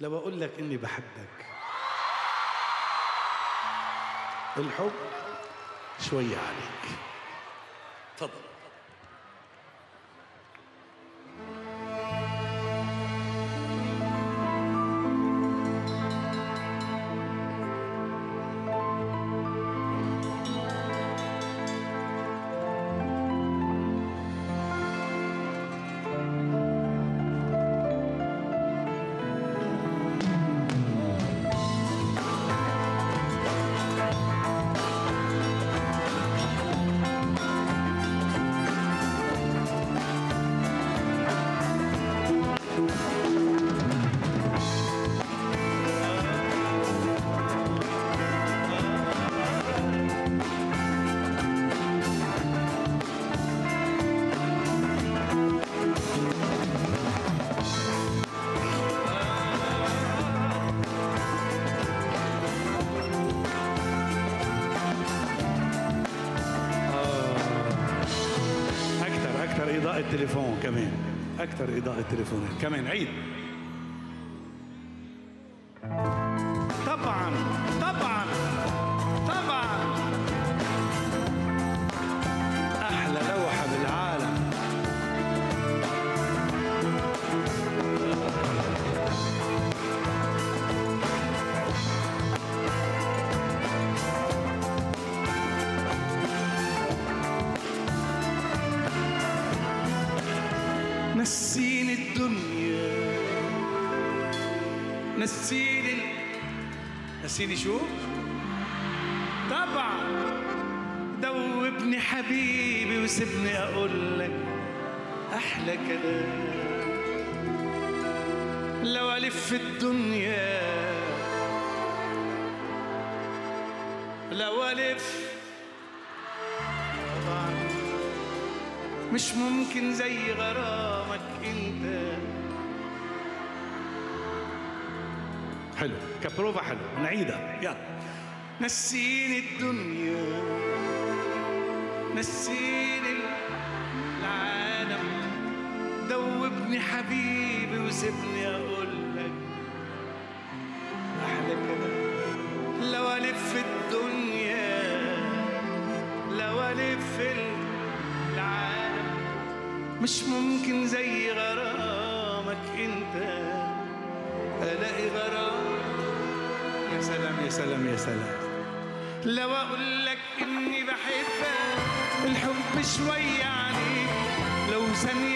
لو أقول لك إني بحبك. الحب شوية عليك. تفضل. إضاءة تليفون كمان. أكثر إضاءة تليفون كمان عيد. نسيني الدنيا. نسيني ال- نسيني شو؟ طبعا. دوبني حبيبي وسيبني أقول لك أحلى كلام. لو ألف الدنيا لو ألف. طبعا. مش ممكن زي غرامك إنت. حلو. كبروفا حلو. نعيدها. يلا. نسيني الدنيا. نسيني العالم. دوبني حبيبي وسيبني أقول مش ممكن زي غرامك انت. ألاقي غرام. يا سلام يا سلام يا سلام. لو أقول لك إني بحبك الحب شوية عليك لو ثانية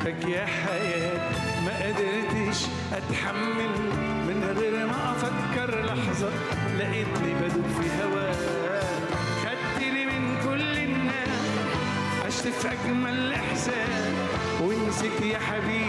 قابلتك يا حياة ما قدرتش أتحمل. من غير ما أفكر لحظة لقيتني بدوب في هواك خدتني من كل الناس عشت في أجمل إحساس. ونسيت يا حبيبي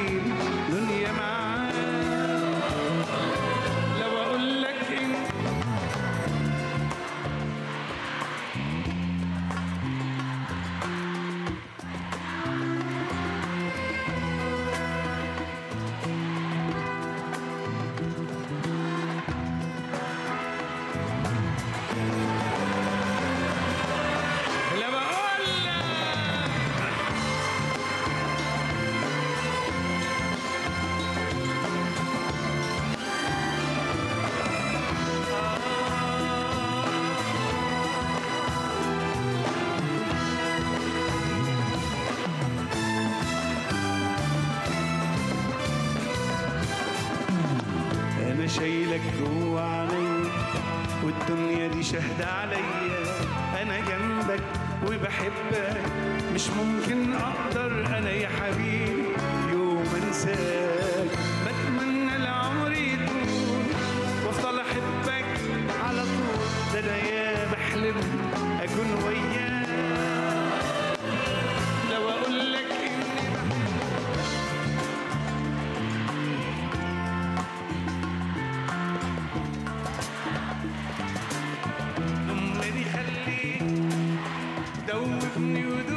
لك جوا علي والدنيا دي شهدة عليا. أنا جنبك وبحبك مش ممكن أقدر أنا يا حبيبي يوم أنساك. knew